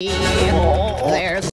There's